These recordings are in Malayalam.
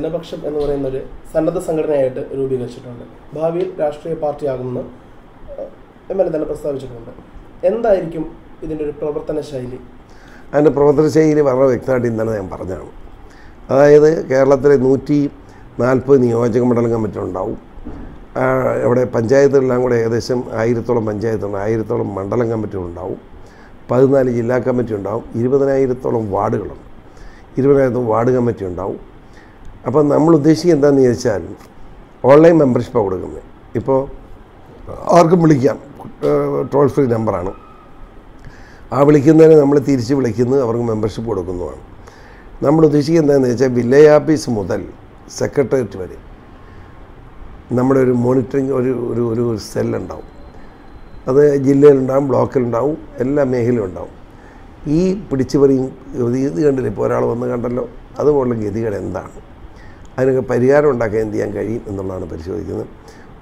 ജനപക്ഷം എന്ന് പറയുന്ന ഒരു സന്നദ്ധ സംഘടനയായിട്ട് രൂപീകരിച്ചിട്ടുണ്ട്. ഭാവിയിൽ രാഷ്ട്രീയ പാർട്ടിയാകുമെന്ന് എം എൽ എ തന്നെ പ്രസ്താവിച്ചിട്ടുണ്ട്. എന്തായിരിക്കും ഇതിന്റെ ഒരു പ്രവർത്തന ശൈലി? അതിന്റെ പ്രവർത്തന ശൈലി വളരെ വ്യക്തമായിട്ട് ഇന്നലെ ഞാൻ പറഞ്ഞതാണ്. അതായത് കേരളത്തിലെ നൂറ്റി നാൽപ്പത് നിയോജക മണ്ഡലം കമ്മിറ്റി ഉണ്ടാവും ഇവിടെ പഞ്ചായത്തുകളെല്ലാം കൂടെ ഏകദേശം ആയിരത്തോളം പഞ്ചായത്തുണ്ട് ആയിരത്തോളം മണ്ഡലം കമ്മിറ്റികളുണ്ടാവും പതിനാല് ജില്ലാ കമ്മിറ്റി ഉണ്ടാവും ഇരുപതിനായിരത്തോളം വാർഡുകളുണ്ട്. ഇരുപതിനായിരത്തോളം വാർഡ് കമ്മിറ്റി ഉണ്ടാവും അപ്പം നമ്മൾ ഉദ്ദേശിക്കുക എന്താണെന്ന് ചോദിച്ചാൽ ഓൺലൈൻ മെമ്പർഷിപ്പാണ് കൊടുക്കുന്നത്. ഇപ്പോൾ ആർക്കും വിളിക്കാം. ടോൾ ഫ്രീ നമ്പറാണ് ആ വിളിക്കുന്നതിന് നമ്മൾ തിരിച്ച് വിളിക്കുന്നു അവർക്ക് മെമ്പർഷിപ്പ് കൊടുക്കുന്നതാണ്. നമ്മൾ ഉദ്ദേശിക്കുക എന്താണെന്ന് വെച്ചാൽ വില്ലേജ് ഓഫീസ് മുതൽ സെക്രട്ടേറിയറ്റ് വരെ നമ്മുടെ ഒരു മോണിറ്ററിങ് ഒരു ഒരു ഒരു സെല്ലുണ്ടാവും അത് ജില്ലയിലുണ്ടാവും ബ്ലോക്കിലുണ്ടാവും എല്ലാ മേഖലയിലും ഉണ്ടാവും. ഈ പിടിച്ചുപറിയും ഇത് കണ്ടില്ല? ഇപ്പോൾ ഒരാൾ വന്ന് കണ്ടല്ലോ അതുപോലുള്ള ഗതികൾ എന്താണ്? അതിനൊക്കെ പരിഹാരം ഉണ്ടാക്കാൻ എന്ത് ചെയ്യാൻ കഴിയും എന്നുള്ളതാണ് പരിശോധിക്കുന്നത്.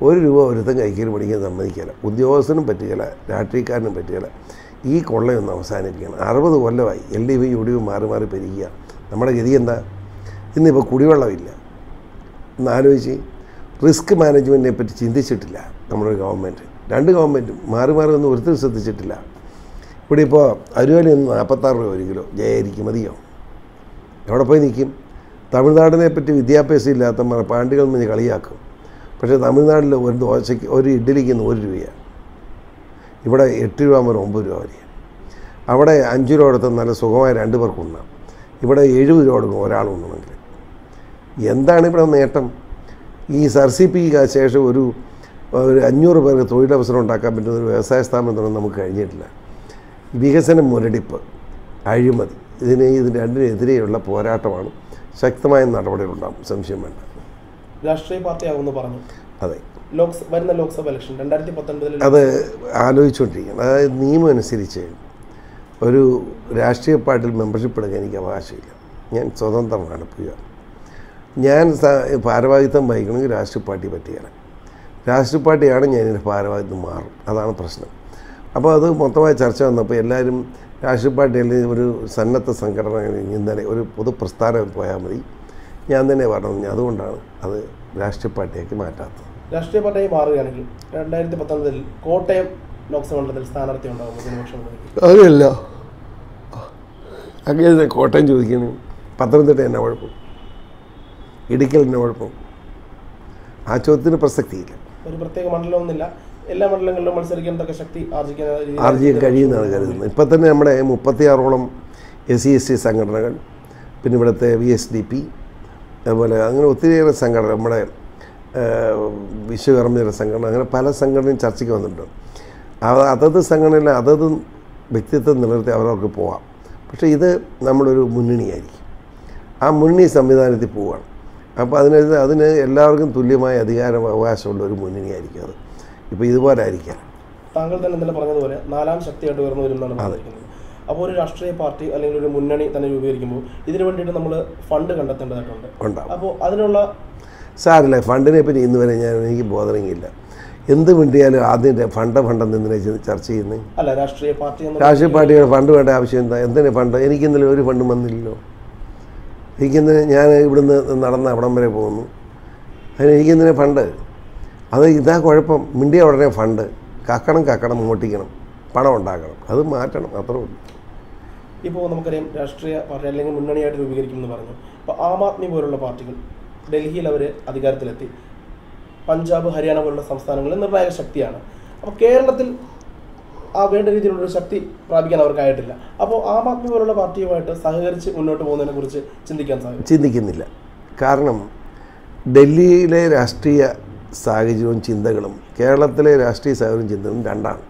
ഒരു രൂപ ഒരുത്തം കൈക്കൽ പിടിക്കാൻ സമ്മതിക്കില്ല ഉദ്യോഗസ്ഥനും പറ്റുകയില്ല. രാഷ്ട്രീയക്കാരനും പറ്റുകയില്ല. ഈ കൊള്ളയൊന്ന് അവസാനിപ്പിക്കണം. അറുപത് കൊല്ലമായി L D F U D F മാറി മാറി പെരുകുക നമ്മുടെ ഗതി എന്താ? ഇന്നിപ്പോൾ കുടിവെള്ളമില്ല. ഒന്ന് ആലോചിച്ച്. റിസ്ക് മാനേജ്മെന്റിനെ പറ്റി ചിന്തിച്ചിട്ടില്ല നമ്മുടെ ഗവൺമെന്റ് രണ്ട് ഗവൺമെന്റും മാറി മാറി ഒന്നും ഒരുത്തരും ശ്രദ്ധിച്ചിട്ടില്ല. ഇവിടെ ഇപ്പോൾ അരുവലി ഒന്ന് നാൽപ്പത്താറ് രൂപ ഒരു കിലോ. ജയായിരിക്കും മതിയോ? എവിടെ പോയി നിൽക്കും? തമിഴ്നാടിനെ പറ്റി വിദ്യാഭ്യാസം ഇല്ലാത്ത പാണ്ടികൾ നിന്ന് കളിയാക്കും. പക്ഷേ തമിഴ്നാട്ടിൽ ഒരു ദോശയ്ക്ക് ഒരു ഇഡ്ഡലിക്ക് നൂറ് രൂപയാണ് ഇവിടെ എട്ട് രൂപ മുതൽ ഒമ്പത് രൂപ വരെയാണ് അവിടെ അഞ്ച് രൂപ കൊടുത്ത് നല്ല സുഖമായി രണ്ട് പേർക്ക് ഉണ്ണാം ഇവിടെ എഴുപത് രൂപ കൊടുക്കും ഒരാൾ ഉണ്ണണമെങ്കിൽ എന്താണ് ഇവിടെ നേട്ടം? ഈ സർ സി പി ശേഷം ഒരു ഒരു അഞ്ഞൂറ് പേർക്ക് തൊഴിലവസരം ഉണ്ടാക്കാൻ പറ്റുന്ന ഒരു വ്യവസായ സ്ഥാപനം തുടങ്ങാൻ നമുക്ക് കഴിഞ്ഞിട്ടില്ല. വികസന മുരടിപ്പ് അഴിമതി ഇതിനെ ഇതിന് രണ്ടിനെതിരെയുള്ള പോരാട്ടമാണ് ശക്തമായ നടപടികളുണ്ടാകും സംശയം വേണ്ട. രാഷ്ട്രീയ പാർട്ടിയാകുമെന്ന് പറഞ്ഞു. അതെ. വരുന്ന ലോക്സഭ ഇലക്ഷൻ രണ്ടായിരത്തി പത്തൊൻപതിൽ അത് ആലോചിച്ചുകൊണ്ടിരിക്കുകയാണ് അതായത് നിയമം അനുസരിച്ച് ഒരു രാഷ്ട്രീയ പാർട്ടിയിൽ മെമ്പർഷിപ്പ് എടുക്കാൻ എനിക്ക് അവകാശമില്ല. ഞാൻ സ്വതന്ത്രമാണ് പുക ഞാൻ ഭാരവാഹിത്വം വഹിക്കണമെങ്കിൽ രാഷ്ട്രീയ പാർട്ടി പറ്റിയാണ്. രാഷ്ട്രീയ പാർട്ടിയാണ് ഞാൻ ഇതിന്റെ ഭാരവാഹിത്വം മാറും. അതാണ് പ്രശ്നം. അപ്പോൾ അത് മൊത്തമായി ചർച്ച വന്നപ്പോൾ എല്ലാവരും രാഷ്ട്രീയ പാർട്ടിയിൽ ഒരു സന്നദ്ധ സംഘടന ഇന്നലെ ഒരു പൊതു പ്രസ്ഥാനം പോയാൽ മതി. ഞാൻ തന്നെ പറഞ്ഞു അതുകൊണ്ടാണ് അത് രാഷ്ട്രീയ പാർട്ടിയാക്കി മാറ്റാത്തത്. രാഷ്ട്രീയ പാർട്ടിയായി മാറുകയാണെങ്കിൽ രണ്ടായിരത്തി പത്തൊൻപതിൽ കോട്ടയം ലോക്സഭ മണ്ഡലത്തിൽ സ്ഥാനാർത്ഥി ഉണ്ടാകും. അതല്ല അങ്ങനെ കോട്ടയം ചോദിക്കുന്നു. പത്തനംതിട്ട എന്നെ കുഴപ്പം. ഇടുക്കൽ എന്നെ കുഴപ്പം. ആ ചോദ്യത്തിന് പ്രസക്തിയില്ല. ഒരു പ്രത്യേക മണ്ഡലമൊന്നുമില്ല എല്ലാ മണ്ഡലങ്ങളിലും മത്സരിക്കാൻ തക്ക ശക്തി ആർജിക്കാൻ ആർജിക്കാൻ കഴിയുന്നതാണ് കരുതുന്നത്. ഇപ്പം തന്നെ നമ്മുടെ മുപ്പത്തിയാറോളം എസ് സി എസ് ടി സംഘടനകൾ പിന്നെ ഇവിടുത്തെ വി എസ് ഡി പി അതുപോലെ അങ്ങനെ ഒത്തിരിയേറെ സംഘടന നമ്മുടെ വിശ്വകർമ്മയുടെ സംഘടന അങ്ങനെ പല സംഘടനയും ചർച്ചയ്ക്ക് വന്നിട്ടുണ്ട്. അത് അതത് സംഘടനയിൽ അതത് വ്യക്തിത്വം നിലനിർത്തി അവരവർക്ക് പോവാം. പക്ഷേ ഇത് നമ്മളൊരു മുന്നണിയായിരിക്കും. ആ മുന്നണി സംവിധാനത്തിൽ പോവുകയാണ് അപ്പോൾ അതിന് അതിന് എല്ലാവർക്കും തുല്യമായ അധികാര അവകാശമുള്ള ഒരു മുന്നണിയായിരിക്കും അത്. ഇപ്പോൾ ഇതുപോലെ ആയിരിക്കാം. താങ്കൾ തന്നെ ഇന്നലെ പറഞ്ഞതുപോലെ നാലാം ശക്തിയായിട്ട് ഉയർന്നു വരുന്നതാണ് പറഞ്ഞിരിക്കുന്നത്. അപ്പോൾ ഒരു രാഷ്ട്രീയ പാർട്ടി അല്ലെങ്കിൽ ഒരു മുന്നണി തന്നെ രൂപീകരിക്കുമ്പോൾ ഇതിനു വേണ്ടിയിട്ട് നമ്മൾ ഫണ്ട് കണ്ടെത്തേണ്ടതായിട്ടുണ്ട്. അപ്പോൾ അതിനുള്ള സാറില്ല ഫണ്ടിനെ പറ്റി ഇന്ന് വരെ ഞാൻ എനിക്ക് ബോധറിങ്ങില്ല എന്ത് വേണ്ടിയാലും ആദ്യം ഫണ്ട് ഫണ്ടെന്ന് എന്തിനാ ചർച്ച ചെയ്യുന്നത് അല്ല രാഷ്ട്രീയ പാർട്ടി രാഷ്ട്രീയ പാർട്ടിയുടെ ഫണ്ട് വേണ്ട ആവശ്യം എന്താ? എന്തിനാ ഫണ്ട്? എനിക്ക് ഇന്നലെ ഒരു ഫണ്ടും വന്നില്ലല്ലോ. എനിക്കിന്ന് ഞാൻ ഇവിടുന്ന് നടന്ന് അവിടം വരെ പോകുന്നു. അതിന് എനിക്കിന്നിനെ ഫണ്ട്? അത് ഇതാ കുഴപ്പം. മിണ്ടിയ ഉടനെ ഫണ്ട് കക്കണം കക്കണം മോട്ടിക്കണം. പണം ഉണ്ടാക്കണം. അത് മാറ്റണം. അത്രേ ഉള്ളൂ. ഇപ്പോൾ നമുക്കറിയാം രാഷ്ട്രീയ പാർട്ടി അല്ലെങ്കിൽ മുന്നണിയായിട്ട് രൂപീകരിക്കുമെന്ന് പറഞ്ഞു. അപ്പോൾ ആം ആദ്മി പോലുള്ള പാർട്ടികൾ ഡൽഹിയിൽ അവർ അധികാരത്തിലെത്തി. പഞ്ചാബ് ഹരിയാന പോലുള്ള സംസ്ഥാനങ്ങളിൽ നിർണായക ശക്തിയാണ്. അപ്പോൾ കേരളത്തിൽ ആ വേണ്ട രീതിയിലുള്ളൊരു ശക്തി പ്രാപിക്കാൻ അവർക്കായിട്ടില്ല. അപ്പോൾ ആം ആദ്മി പോലുള്ള പാർട്ടിയുമായിട്ട് സഹകരിച്ച് മുന്നോട്ട് പോകുന്നതിനെ കുറിച്ച് ചിന്തിക്കാൻ സാധിക്കും ചിന്തിക്കുന്നില്ല. കാരണം ഡൽഹിയിലെ രാഷ്ട്രീയ സാഹചര്യവും ചിന്തകളും കേരളത്തിലെ രാഷ്ട്രീയ സാഹചര്യവും ചിന്തകളും രണ്ടാണ്.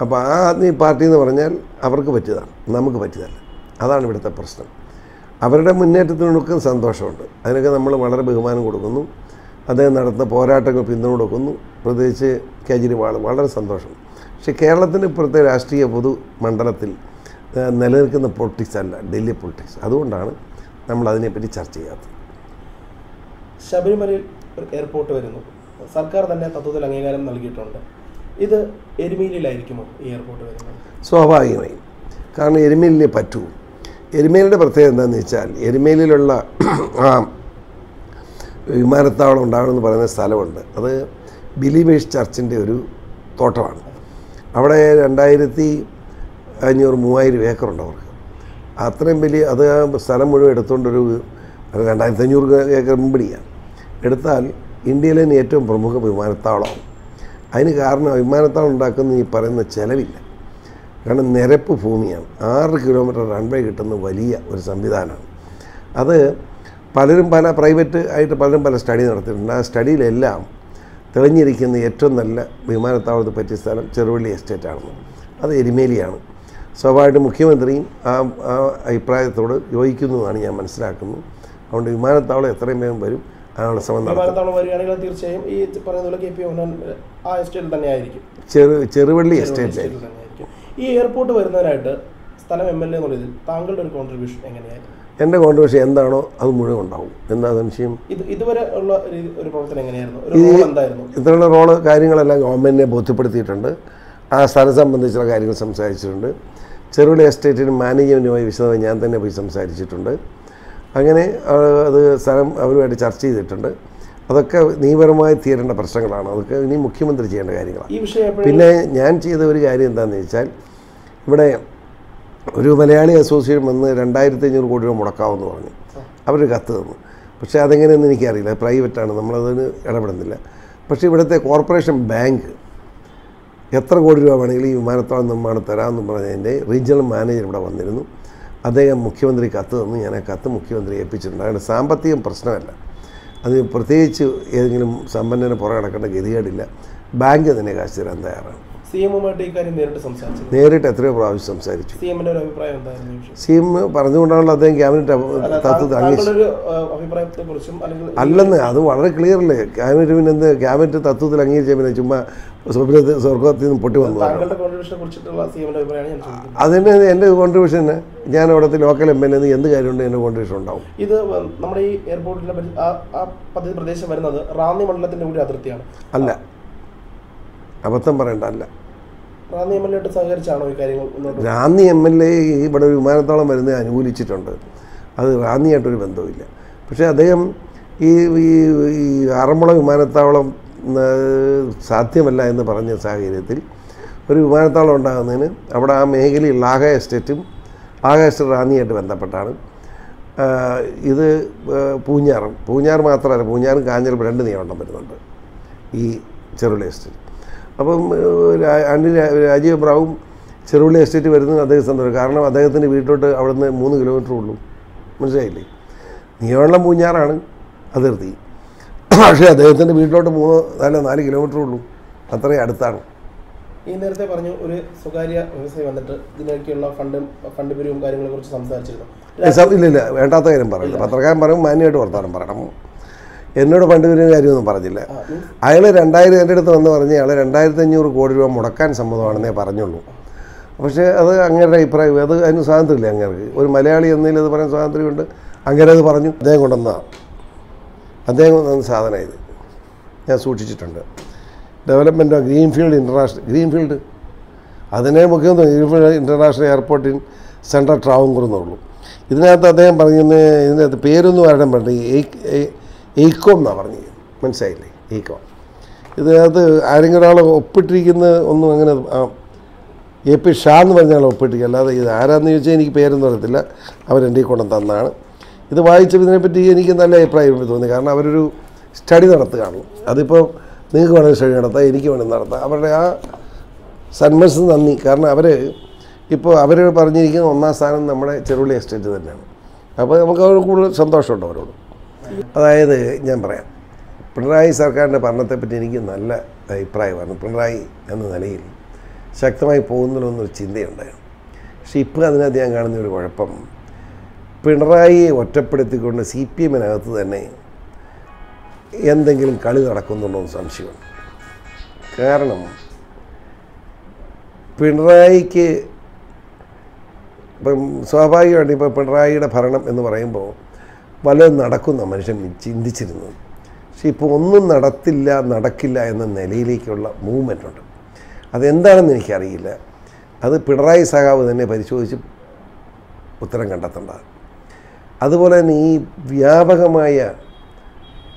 അപ്പോൾ ആ ആദ്മി പാർട്ടി എന്ന് പറഞ്ഞാൽ അവർക്ക് പറ്റിയതാണ് നമുക്ക് പറ്റിയതല്ല. അതാണ് ഇവിടുത്തെ പ്രശ്നം. അവരുടെ മുന്നേറ്റത്തിനൊക്കെ സന്തോഷമുണ്ട്. അതിനൊക്കെ നമ്മൾ വളരെ ബഹുമാനം കൊടുക്കുന്നു. അദ്ദേഹം നടത്തുന്ന പോരാട്ടങ്ങൾ പിന്തുണ കൊടുക്കുന്നു. പ്രത്യേകിച്ച് കേജ്രിവാൾ വളരെ സന്തോഷം. പക്ഷേ കേരളത്തിന്റെ ഇപ്പോഴത്തെ രാഷ്ട്രീയ പൊതു മണ്ഡലത്തിൽ നിലനിൽക്കുന്ന പൊളിറ്റിക്സ് അല്ല ഡൽഹി പൊളിറ്റിക്സ്. അതുകൊണ്ടാണ് നമ്മൾ അതിനെപ്പറ്റി ചർച്ച ചെയ്യാത്തത്. ശബരിമലയിൽ എയർപോർട്ട് വരുന്നു. സർക്കാർ തന്നെ തത്വത്തിൽ അംഗീകാരം നൽകിയിട്ടുണ്ട്. ഇത് എരുമേലിയിലായിരിക്കുമോ ഈ എയർപോർട്ട് വരുന്നത്? സ്വാഭാവികമായി. കാരണം എരുമേലിനെ പറ്റൂ. എരുമേലിയുടെ പ്രത്യേകത എന്താണെന്ന് വെച്ചാൽ എരുമേലിലുള്ള ആ വിമാനത്താവളം ഉണ്ടാകണമെന്ന് പറയുന്ന സ്ഥലമുണ്ട്. അത് ബിലീവേഴ്സ് ചർച്ചിന്റെ ഒരു തോട്ടമാണ്. അവിടെ രണ്ടായിരത്തി അഞ്ഞൂറ് മൂവായിരം ഏക്കറുണ്ട് അവർക്ക്. അത്രയും വലിയ അത് സ്ഥലം മുഴുവൻ എടുത്തുകൊണ്ടൊരു രണ്ടായിരത്തി അഞ്ഞൂറ് ഏക്കർ മുമ്പിടിയാണ്. എടുത്താൽ ഇന്ത്യയിലെ തന്നെ ഏറ്റവും പ്രമുഖ വിമാനത്താവളമാണ് അതിന് കാരണം വിമാനത്താവളം ഉണ്ടാക്കുന്ന ഈ പറയുന്ന ചിലവില്ല. കാരണം നിരപ്പ് ഭൂമിയാണ്. ആറ് കിലോമീറ്റർ റൺവേ കിട്ടുന്ന വലിയ ഒരു സംവിധാനമാണ്. അത് പലരും പല പ്രൈവറ്റ് ആയിട്ട് പലരും പല സ്റ്റഡി നടത്തിയിട്ടുണ്ട്. ആ സ്റ്റഡിയിലെല്ലാം തെളിഞ്ഞിരിക്കുന്ന ഏറ്റവും നല്ല വിമാനത്താവളത്തെ പറ്റിയ സ്ഥലം ചെറുവള്ളി എസ്റ്റേറ്റ് ആണെന്ന്. അത് എരുമേലിയാണ്. സ്വാഭാവികമായിട്ടും മുഖ്യമന്ത്രിയും ആ ആ അഭിപ്രായത്തോട് യോജിക്കുന്നതാണ് ഞാൻ മനസ്സിലാക്കുന്നത്. അതുകൊണ്ട് വിമാനത്താവളം എത്രയും വേഗം വരും. ശ്രമം വരികയാണെങ്കിൽ തീർച്ചയായും ഈ പറയുന്ന പോലെ കെ പി മോഹൻ ആ എസ്റ്റേറ്റിൽ തന്നെ ആയിരിക്കും ചെറു ചെറുവള്ളി എസ്റ്റേറ്റിൽ ഈ എയർപോർട്ട് വരുന്നതിനായിട്ട് സ്ഥലം എം എൽ എ എന്നുള്ളതിൽ താങ്കളുടെ ഒരു കോൺട്രിബ്യൂഷൻ എങ്ങനെയായിരുന്നു? എന്റെ കോൺട്രിബ്യൂഷൻ എന്താണോ അത് മുഴുവൻ ഉണ്ടാവും. എന്താ സംശയം? ഇത് ഇതുവരെ ഉള്ള ഒരു പ്രവർത്തനം എങ്ങനെയായിരുന്നു? ഇത്തരമുള്ള റോൾ കാര്യങ്ങളെല്ലാം ഗവൺമെന്റിനെ ബോധ്യപ്പെടുത്തിയിട്ടുണ്ട്. ആ സ്ഥലം സംബന്ധിച്ചുള്ള കാര്യങ്ങൾ സംസാരിച്ചിട്ടുണ്ട്. ചെറുവള്ളി എസ്റ്റേറ്റിന് മാനേജ്മെന്റുമായി വിശദമായി ഞാൻ തന്നെ പോയി സംസാരിച്ചിട്ടുണ്ട്. അങ്ങനെ അത് സ്ഥലം അവരുമായിട്ട് ചർച്ച ചെയ്തിട്ടുണ്ട്. അതൊക്കെ നിയമപരമായി തീരേണ്ട പ്രശ്നങ്ങളാണ്. അതൊക്കെ ഇനി മുഖ്യമന്ത്രി ചെയ്യേണ്ട കാര്യങ്ങളാണ്. പിന്നെ ഞാൻ ചെയ്ത ഒരു കാര്യം എന്താണെന്ന് വെച്ചാൽ ഇവിടെ ഒരു മലയാളി അസോസിയേഷൻ വന്ന് രണ്ടായിരത്തി അഞ്ഞൂറ് കോടി രൂപ മുടക്കാമെന്ന് പറഞ്ഞു. അവർ കത്ത് തന്നു. പക്ഷേ അതെങ്ങനെയെന്ന് എനിക്കറിയില്ല. പ്രൈവറ്റാണ്. നമ്മളതിന് ഇടപെടുന്നില്ല. പക്ഷേ ഇവിടുത്തെ കോർപ്പറേഷൻ ബാങ്ക് എത്ര കോടി രൂപ വേണമെങ്കിലും ഈ വിമാനത്താവളം നിർമ്മാണം തരാമെന്ന് പറഞ്ഞതിന്റെ റീജിയണൽ മാനേജർ ഇവിടെ വന്നിരുന്നു. അദ്ദേഹം മുഖ്യമന്ത്രി കത്ത് തന്നു ഞാൻ ആ കത്ത് മുഖ്യമന്ത്രി ഏൽപ്പിച്ചിട്ടുണ്ട്. അങ്ങനെ സാമ്പത്തികം പ്രശ്നമല്ല. അത് പ്രത്യേകിച്ച് ഏതെങ്കിലും സമ്പന്നന് പുറകെ നടക്കേണ്ട ഗതികേടില്ല. ബാങ്ക് തന്നെ കാശ് തരാൻ തയ്യാറാണ്. നേരിട്ട് എത്രയോ പ്രാവശ്യം സംസാരിച്ചു. സി എം പറഞ്ഞുകൊണ്ടാണല്ലോ അദ്ദേഹം ക്യാബിനറ്റ് താങ്കളുടെ അംഗീകരിച്ചു അല്ലെന്ന് അത് വളരെ ക്ലിയർ അല്ലേ ക്യാബിനറ്റ് പിന്നെ എന്ത്? ക്യാബിനറ്റ് തത്വത്തിൽ അംഗീകരിച്ച പിന്നെ ചുമ്മാ സ്വപ്നത്തിൽ സ്വർഗത്തിൽ നിന്ന് പൊട്ടി വന്നു അതിന് എന്റെ കോൺട്രിബ്യൂഷൻ ഞാൻ അവിടുത്തെ ലോക്കൽ എം എൽ എന്ന് എന്ത് കാര്യമുണ്ട് എന്റെ കോൺട്രിബ്യൂഷൻ ഉണ്ടാവും. ഇത് നമ്മുടെ ഈ എയർപോർട്ടിന്റെ ആ പദ്ധതി പ്രദേശം വരുന്നത് റാന്നി മണ്ഡലത്തിന്റെ കൂടി അതിർത്തിയാണ്. അല്ല. അബദ്ധം പറയണ്ട അല്ല. റാന്നി എം എൽ എ ഇവിടെ വിമാനത്താവളം വരുന്നത് അനുകൂലിച്ചിട്ടുണ്ട്. അത് റാന്നിയായിട്ടൊരു ബന്ധവുമില്ല. പക്ഷേ അദ്ദേഹം ഈ ഈ ആറന്മുള വിമാനത്താവളം സാധ്യമല്ല എന്ന് പറഞ്ഞ സാഹചര്യത്തിൽ ഒരു വിമാനത്താവളം ഉണ്ടാകുന്നതിന് അവിടെ ആ മേഖലയിൽ ലാഹ എസ്റ്റേറ്റും ലാഹ എസ്റ്റേറ്റ് റാന്നിയായിട്ട് ബന്ധപ്പെട്ടാണ്. ഇത് പൂഞ്ഞാറും പൂഞ്ഞാർ മാത്രമല്ല പൂഞ്ഞാറും കാഞ്ഞിരപ്പുഴ രണ്ട് നിയമം വരുന്നുണ്ട് ഈ ചെറുള എസ്റ്റേറ്റ്. അപ്പം അനിൽ രാജീവ് ബ്രാവും ചെറുവിളി എസ്റ്റേറ്റ് വരുന്നത് അദ്ദേഹം സന്തോഷം കാരണം. അദ്ദേഹത്തിന്റെ വീട്ടിലോട്ട് അവിടുന്ന് മൂന്ന് കിലോമീറ്റർ ഉള്ളൂ. മനസ്സിലായില്ലേ? നീവെള്ളം പൂഞ്ഞാറാണ്. അതിർത്തി പക്ഷേ അദ്ദേഹത്തിന്റെ വീട്ടിലോട്ട് മൂന്ന് നാല് നാല് കിലോമീറ്റർ ഉള്ളൂ. അത്രയും അടുത്താണ്. ഈ നേരത്തെ പറഞ്ഞു ഒരു സ്വകാര്യ വ്യവസായി വന്നിട്ട് ഇതിനൊക്കെയുള്ള ഫണ്ട് ഫണ്ട് പിരിവും കാര്യങ്ങളെ കുറിച്ച് സംസാരിച്ചിരുന്നു ഇല്ല ഇല്ല. വേണ്ടാത്ത കാര്യം പറയില്ല പത്രക്കാരൻ പറയും മാന്യമായിട്ട് വർത്താനം പറയണം. എന്നോട് പണ്ട് ഒരു കാര്യമൊന്നും പറഞ്ഞില്ല. അയാൾ രണ്ടായിരം എന്റെ അടുത്ത് വന്ന് പറഞ്ഞ് അയാൾ രണ്ടായിരത്തി അഞ്ഞൂറ് കോടി രൂപ മുടക്കാൻ സമ്മതമാണെന്നേ പറഞ്ഞുള്ളൂ. പക്ഷേ അത് അങ്ങേരുടെ അഭിപ്രായം അത് അതിന് സ്വാതന്ത്ര്യമില്ല അങ്ങേർക്ക്. ഒരു മലയാളി എന്നതിൽ അത് പറയാൻ സ്വാതന്ത്ര്യമുണ്ട്. അങ്ങനെ അത് പറഞ്ഞു. അദ്ദേഹം കൊണ്ടുവന്നതാണ് അദ്ദേഹം കൊണ്ടുവന്ന സാധനം ഇത്. ഞാൻ സൂക്ഷിച്ചിട്ടുണ്ട്. Development of greenfield international greenfield അതിനെ മുഖ്യമന്ത്രി ഗ്രീൻഫീൽഡ് ഇന്റർനാഷണൽ എയർപോർട്ടിൻ സെൻട്രൽ ട്രാവൻകൂർ എന്നുള്ളൂ ഇതിനകത്ത് അദ്ദേഹം പറയുന്നത് ഇതിനകത്ത് പേരൊന്നും ആരുടെ പറഞ്ഞു എയ്ക്കോം എന്നാണ് പറഞ്ഞത് മനസ്സിലായില്ലേ? ഇത് ഇതിനകത്ത് ആരെങ്കിലും ഒരാൾ ഒപ്പിട്ടിരിക്കുന്ന ഒന്നും അങ്ങനെ എ പി ഷാ എന്ന് പറഞ്ഞ ആൾ ഒപ്പിട്ടിരിക്കുക. അല്ലാതെ ഇത് ആരാന്ന് ചോദിച്ചാൽ എനിക്ക് പേരൊന്നും അറിയത്തില്ല. അവരെന്റെ കൊണ്ടു തന്നാണ്. ഇത് വായിച്ചപ്പോൾ ഇതിനെപ്പറ്റി എനിക്ക് നല്ല അഭിപ്രായം തോന്നി. കാരണം അവരൊരു സ്റ്റഡി നടത്തുകയാണ്. അതിപ്പോൾ നിങ്ങൾക്ക് വേണമെങ്കിൽ സ്റ്റഡി നടത്താം എനിക്ക് വേണമെങ്കിൽ നടത്താം. അവരുടെ ആ സന്മസ് നന്ദി. കാരണം അവർ ഇപ്പോൾ അവർ പറഞ്ഞിരിക്കുന്ന ഒന്നാം സ്ഥാനം നമ്മുടെ ചെറുവിളി എസ്റ്റേറ്റ് തന്നെയാണ്. അപ്പോൾ നമുക്ക് അവർ കൂടുതൽ സന്തോഷമുണ്ട് അവരോട്. അതായത് ഞാൻ പറയാം പിണറായി സർക്കാരിന്റെ ഭരണത്തെപ്പറ്റി എനിക്ക് നല്ല അഭിപ്രായമാണ്. പിണറായി എന്ന നിലയിൽ ശക്തമായി പോകുന്നതിലൊന്നൊരു ചിന്തയുണ്ടായിരുന്നു. പക്ഷേ ഇപ്പോൾ അതിനകത്ത് ഞാൻ കാണുന്ന ഒരു കുഴപ്പം പിണറായിയെ ഒറ്റപ്പെടുത്തിക്കൊണ്ട് സി പി എമ്മിനകത്ത് തന്നെ എന്തെങ്കിലും കളി നടക്കുന്നുണ്ടോ എന്ന് സംശയമുണ്ട്. കാരണം പിണറായിക്ക് ഇപ്പം സ്വാഭാവികമായിട്ട് ഇപ്പോൾ പിണറായിയുടെ ഭരണം എന്ന് പറയുമ്പോൾ വല്ലതും നടക്കുന്ന മനുഷ്യൻ ചിന്തിച്ചിരുന്നത് പക്ഷേ ഇപ്പോൾ ഒന്നും നടത്തില്ല നടക്കില്ല എന്ന നിലയിലേക്കുള്ള മൂവ്മെന്റ് ഉണ്ട്. അതെന്താണെന്ന് എനിക്കറിയില്ല. അത് പിണറായി സഹാവ് തന്നെ പരിശോധിച്ച് ഉത്തരം കണ്ടെത്തേണ്ടതാണ് അതുപോലെ തന്നെ ഈ വ്യാപകമായ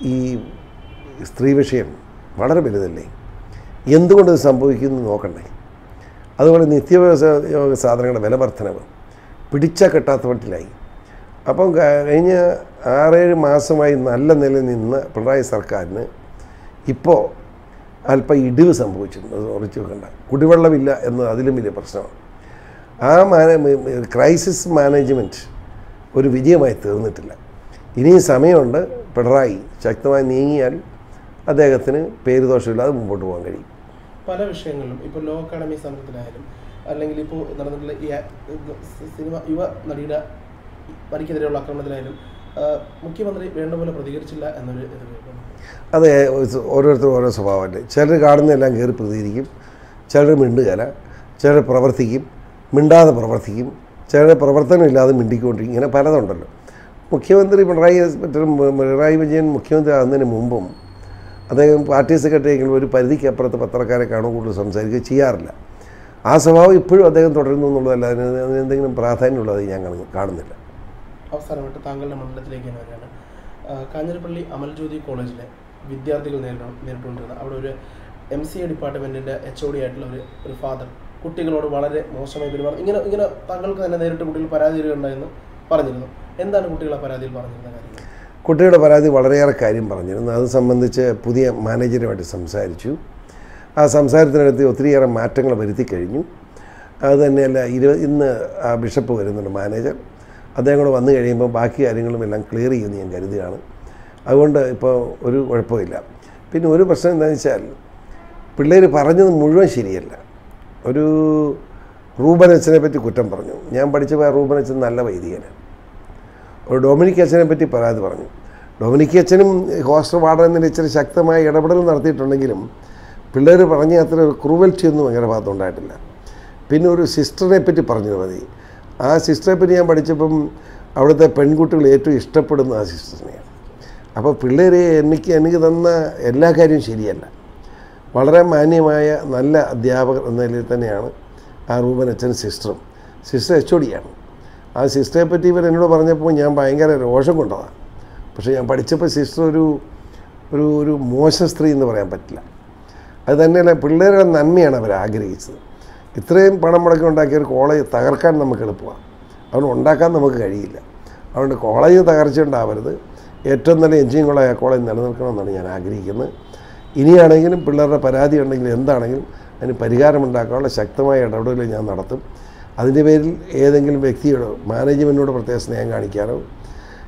ഈ സ്ത്രീ വിഷയം വളരെ വലുതല്ലേ? എന്തുകൊണ്ട് ഇത് സംഭവിക്കുന്നു നോക്കണ്ടേ? അതുപോലെ നിത്യവ്യവസായ സാധനങ്ങളുടെ വില വർധനവ് പിടിച്ച കെട്ടാത്ത മട്ടിലായി അപ്പം കഴിഞ്ഞ ആറേഴ് മാസമായി നല്ല നിലയിൽ നിന്ന് പിണറായി സർക്കാരിന് ഇപ്പോൾ അല്പം ഇടിവ് സംഭവിച്ചിട്ടുണ്ട്. ഉറച്ചു വെക്കേണ്ട. കുടിവെള്ളമില്ല എന്നത് അതിലും വലിയ പ്രശ്നമാണ്. ആ മാന ക്രൈസിസ് മാനേജ്മെന്റ് ഒരു വിജയമായി തീർന്നിട്ടില്ല. ഇനിയും സമയമുണ്ട് പിണറായി ശക്തമായി നീങ്ങിയാൽ അദ്ദേഹത്തിന് പേരുദോഷമില്ലാതെ മുമ്പോട്ട് പോകാൻ കഴിയും. പല വിഷയങ്ങളിലും ഇപ്പോൾ ലോ അക്കാഡമി സമരത്തിലായാലും അല്ലെങ്കിൽ ഇപ്പോൾ നടന്നിട്ടുള്ള സിനിമ യുവ നടിയുടെ നടിക്കെതിരെയുള്ള ആക്രമണത്തിലായാലും മുഖ്യമന്ത്രി വേണ്ട പോലെ പ്രതികരിച്ചില്ല എന്നൊരു അതെ ഓരോരുത്തരും ഓരോ സ്വഭാവമല്ലേ ചിലർ കാണുന്നതെല്ലാം കയറി പ്രതികരിക്കും. ചിലർ മിണ്ടുകല ചിലർ പ്രവർത്തിക്കും. മിണ്ടാതെ പ്രവർത്തിക്കും. ചിലർ പ്രവർത്തനമില്ലാതെ മിണ്ടിക്കൊണ്ടിരിക്കും. ഇങ്ങനെ പലതുണ്ടല്ലോ. മുഖ്യമന്ത്രി പിണറായി പിണറായി വിജയൻ മുഖ്യമന്ത്രി ആകുന്നതിന് മുമ്പും അദ്ദേഹം പാർട്ടി സെക്രട്ടറി എങ്കിലും ഒരു പരിധിക്കപ്പുറത്ത് പത്രക്കാരെ കാണും കൂടുതൽ സംസാരിക്കുക ചെയ്യാറില്ല. ആ സ്വഭാവം ഇപ്പോഴും അദ്ദേഹം തുടരുന്നു എന്നുള്ളതല്ല അതിന് അതിനെന്തെങ്കിലും പ്രാധാന്യമുള്ളത് ഞാൻ കാണുന്നില്ല. അവസാനമായിട്ട് താങ്കളുടെ മണ്ഡലത്തിലേക്ക് തന്നെ വരികയാണ്. കാഞ്ഞിരപ്പള്ളി അമൽജ്യോതി കോളേജിലെ വിദ്യാർത്ഥികൾ നേരിടണം നേരിട്ടുകൊണ്ടിരുന്ന അവിടെ ഒരു എം സി എ ഡിപ്പാർട്ട്മെന്റിന്റെ എച്ച് ഒ ഡി ആയിട്ടുള്ള ഒരു ഒരു ഫാദർ കുട്ടികളോട് വളരെ മോശമായി പെരുമാറും ഇങ്ങനെ ഇങ്ങനെ താങ്കൾക്ക് തന്നെ നേരിട്ട് കുട്ടികൾ പരാതി തരികയുണ്ടായെന്ന് പറഞ്ഞിരുന്നു. എന്താണ് കുട്ടികളെ പരാതിയിൽ പറഞ്ഞിരുന്ന കാര്യം? കുട്ടിയുടെ പരാതി വളരെയേറെ കാര്യം പറഞ്ഞിരുന്നു. അത് സംബന്ധിച്ച് പുതിയ മാനേജറുമായിട്ട് സംസാരിച്ചു. ആ സംസാരത്തിനടുത്ത് ഒത്തിരിയേറെ മാറ്റങ്ങൾ വരുത്തി കഴിഞ്ഞു. അതുതന്നെയല്ല ഇരുപത് ഇരു ഇന്ന് ആ ബിഷപ്പ് വരുന്നുണ്ട് മാനേജർ. അദ്ദേഹം കൂടെ വന്നു കഴിയുമ്പോൾ ബാക്കി കാര്യങ്ങളും എല്ലാം ക്ലിയർ ചെയ്യുമെന്ന് ഞാൻ കരുതുകയാണ്. അതുകൊണ്ട് ഇപ്പോൾ ഒരു കുഴപ്പമില്ല. പിന്നെ ഒരു പ്രശ്നം എന്താണെന്ന് വെച്ചാൽ പിള്ളേർ പറഞ്ഞത് മുഴുവൻ ശരിയല്ല. ഒരു റൂബൻ അച്ഛനെ പറ്റി കുറ്റം പറഞ്ഞു. ഞാൻ പഠിച്ചപ്പോൾ റൂബൻ നല്ല വൈദികനാണ്. ഒരു ഡൊമിനിക് അച്ഛനെ പറ്റി പരാതി പറഞ്ഞു. ഡൊമിനിക് അച്ഛനും ഹോസ്റ്റൽ വാർഡൻ ഇച്ചിരി ശക്തമായ ഇടപെടൽ നടത്തിയിട്ടുണ്ടെങ്കിലും പിള്ളേർ പറഞ്ഞ അത്ര ക്രൂവൽറ്റി ഒന്നും അങ്ങനെ ഭാഗത്തുണ്ടായിട്ടില്ല പിന്നെ ഒരു സിസ്റ്ററിനെ പറ്റി പറഞ്ഞത് മതി. ആ സിസ്റ്ററെ പറ്റി ഞാൻ പഠിച്ചപ്പം അവിടുത്തെ പെൺകുട്ടികൾ ഏറ്റവും ഇഷ്ടപ്പെടുന്ന ആ സിസ്റ്ററിനെയാണ് അപ്പോൾ പിള്ളേരെ എനിക്ക് എനിക്ക് തന്ന എല്ലാ കാര്യവും ശരിയല്ല. വളരെ മാന്യമായ നല്ല അധ്യാപകർ എന്ന നിലയിൽ തന്നെയാണ് ആ റൂബൻ അച്ഛൻ സിസ്റ്ററും സിസ്റ്റർ എച്ച് ഒടിയാണ് ആ സിസ്റ്ററെ പറ്റി ഇവർ എന്നോട് പറഞ്ഞപ്പോൾ ഞാൻ ഭയങ്കര രോഷം കൊണ്ടതാണ്. പക്ഷേ ഞാൻ പഠിച്ചപ്പോൾ സിസ്റ്റർ ഒരു ഒരു ഒരു മോശ സ്ത്രീ എന്ന് പറയാൻ പറ്റില്ല. അത് തന്നെയല്ല പിള്ളേരുടെ നന്മയാണ് അവർ ആഗ്രഹിച്ചത്. ഇത്രയും പണം മുടക്കി ഉണ്ടാക്കിയ ഒരു കോളേജ് തകർക്കാൻ നമുക്ക് എളുപ്പമാണ്. അതുകൊണ്ട് ഉണ്ടാക്കാൻ നമുക്ക് കഴിയില്ല. അതുകൊണ്ട് കോളേജ് തകർച്ച ഉണ്ടാവരുത് ഏറ്റവും നല്ല എഞ്ചിനീയറിംഗ് കോളേജ് കോളേജ് നിലനിൽക്കണമെന്നാണ് ഞാൻ ആഗ്രഹിക്കുന്നത്. ഇനിയാണെങ്കിലും പിള്ളേരുടെ പരാതി ഉണ്ടെങ്കിലും എന്താണെങ്കിലും അതിന് പരിഹാരം പരിഹാരമുണ്ടാക്കാനുള്ള ശക്തമായ ഇടപെടലുകൾ ഞാൻ നടത്തും. അതിന്റെ പേരിൽ ഏതെങ്കിലും വ്യക്തിയോട് മാനേജ്മെന്റിനോട് പ്രത്യേക സ്നേഹം കാണിക്കാനോ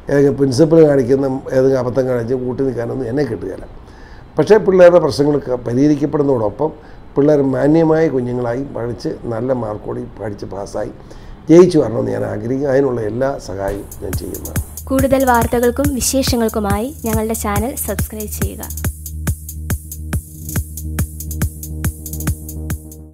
ഏതെങ്കിലും പ്രിൻസിപ്പൽ കാണിക്കുന്ന ഏതെങ്കിലും അബദ്ധം കാണിച്ച് കൂട്ടി നിൽക്കാനൊന്നും എന്നെ കിട്ടുകയില്ല പക്ഷേ പിള്ളേരുടെ പ്രശ്നങ്ങൾ പരിഹരിക്കപ്പെടുന്നതോടൊപ്പം പിള്ളേർ മാന്യമായ കുഞ്ഞുങ്ങളായി പഠിച്ച് നല്ല മാർക്കോടി പഠിച്ച് പാസ്സായി. ജയിച്ചു വരണമെന്ന് ഞാൻ ആഗ്രഹിക്കുന്നു. അതിനുള്ള എല്ലാ സഹായവും ഞാൻ ചെയ്യുന്നതാണ്. കൂടുതൽ വാർത്തകൾക്കും വിശേഷങ്ങൾക്കുമായി ഞങ്ങളുടെ ചാനൽ സബ്സ്ക്രൈബ് ചെയ്യുക.